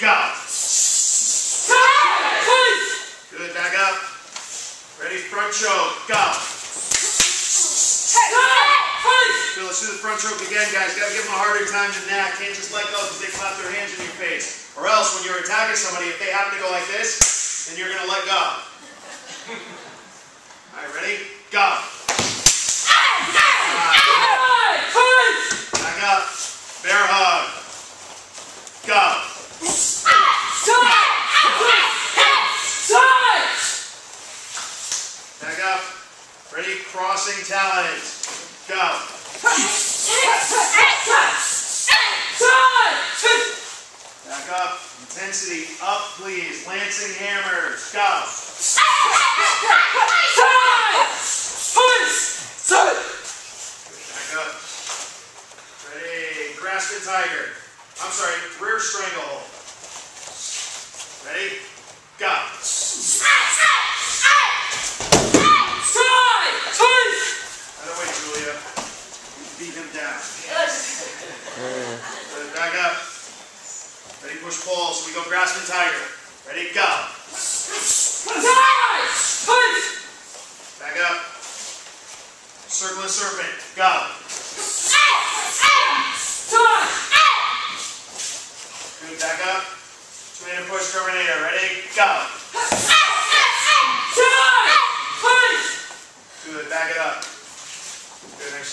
Go! Good, back up. Ready, front choke, go. Okay, let's do the front choke again, guys. Gotta give them a harder time than that. Can't just let go because they clap their hands in your face. Or else, when you're attacking somebody, if they happen to go like this, then you're gonna let go. All right, ready? Go. Back up. Bear hug. Crossing talon. Go. Back up. Intensity up, please. Lancing hammers. Go. Back up. Ready? Grasp the tiger. I'm sorry, rear stranglehold. Ready? Go. Beat him down. Good, Back up. Ready? Push pull. So we go grasping tiger. Ready? Go. Back up. Circle and serpent. Go. Good. Back up. And push Terminator. Ready? Go.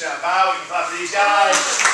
Shot. Bow. We can clap for these guys.